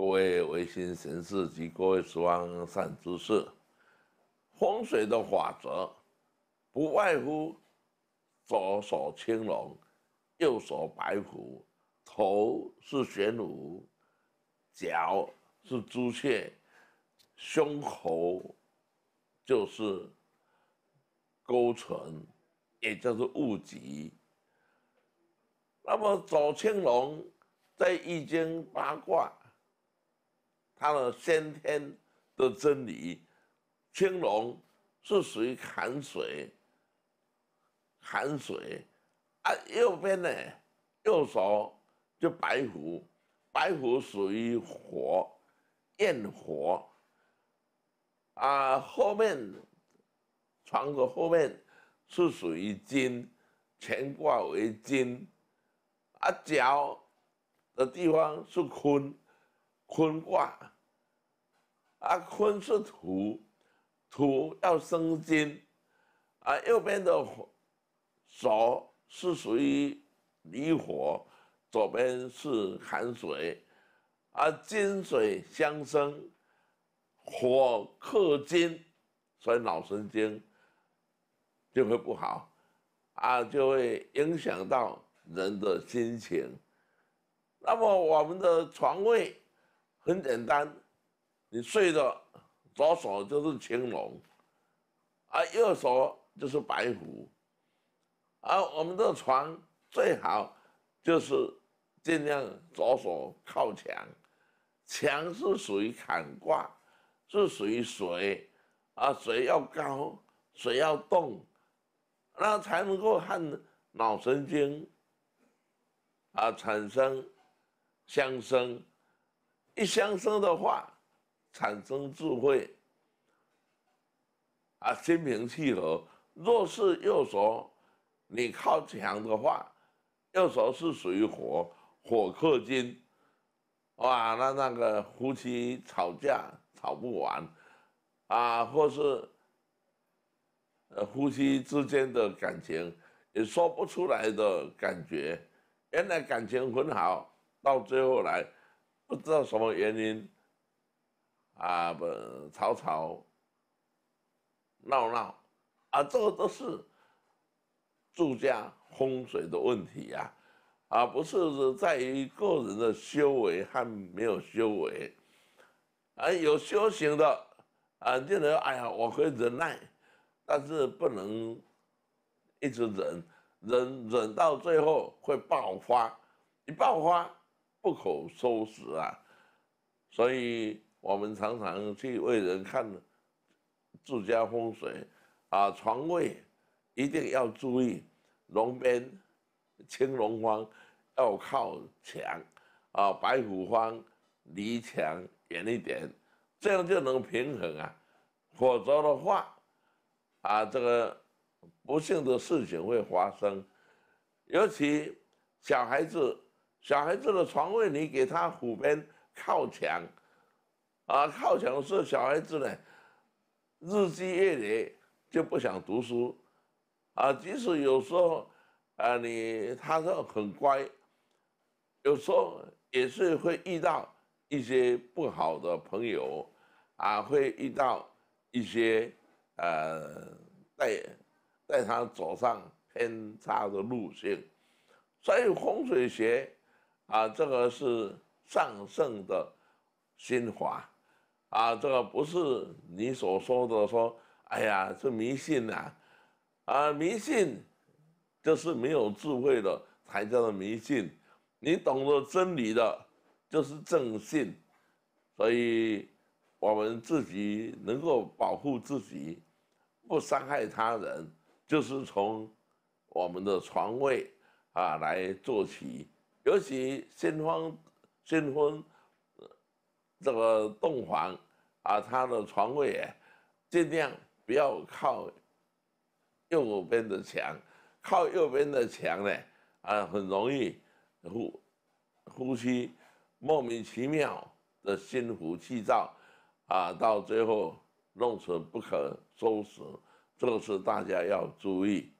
各位维新神士及各位十方善知识，风水的法则不外乎左手青龙，右手白虎，头是玄武，脚是朱雀，胸口就是勾唇，也就是戊己。那么左青龙在易经八卦。它的先天的真理，青龙是属于寒水，寒水啊，右边呢，右手就白虎，白虎属于火，焰火啊，后面床的后面是属于金，乾卦为金啊，脚的地方是坤。坤卦，啊，坤是土，土要生金，啊，右边的手是属于离火，左边是寒水，啊，金水相生，火克金，所以脑神经就会不好，啊，就会影响到人的心情。那么我们的床位。很简单，你睡的左手就是青龙，啊，右手就是白虎，啊我们的床最好就是尽量左手靠墙，墙是属于坎卦，是属于水，啊，水要高，水要动，那才能够和脑神经啊产生相生。一相生的话，产生智慧，啊，心平气和。若是右手你靠墙的话，右手是属于火，火克金，哇，那那个夫妻吵架吵不完，啊，或是呃夫妻之间的感情也说不出来的感觉，原来感情很好，到最后来。不知道什么原因，啊不吵吵闹闹，啊这个都是住家风水的问题呀，啊不是在于个人的修为和没有修为，啊有修行的啊就能哎呀我可以忍耐，但是不能一直忍，忍忍到最后会爆发，一爆发。不可收拾啊！所以我们常常去为人看自家风水啊，床位一定要注意，龙边青龙方要靠墙啊，白虎方离墙远一点，这样就能平衡啊。否则的话啊，这个不幸的事情会发生，尤其小孩子。小孩子的床位，你给他虎边靠墙，啊，靠墙是小孩子呢，日积月累就不想读书，啊，即使有时候，啊，你他说很乖，有时候也是会遇到一些不好的朋友，啊，会遇到一些呃带带他走上偏差的路线，所以风水学。啊，这个是上圣的心法，啊，这个不是你所说的说，哎呀，这迷信呐，啊，迷信就是没有智慧的才叫做迷信，你懂得真理的，就是正信，所以我们自己能够保护自己，不伤害他人，就是从我们的床位啊来做起。尤其新婚新婚这个洞房啊，他的床位哎，尽量不要靠右边的墙，靠右边的墙呢啊，很容易呼呼吸莫名其妙的心浮气躁啊，到最后弄成不可收拾，这个是大家要注意。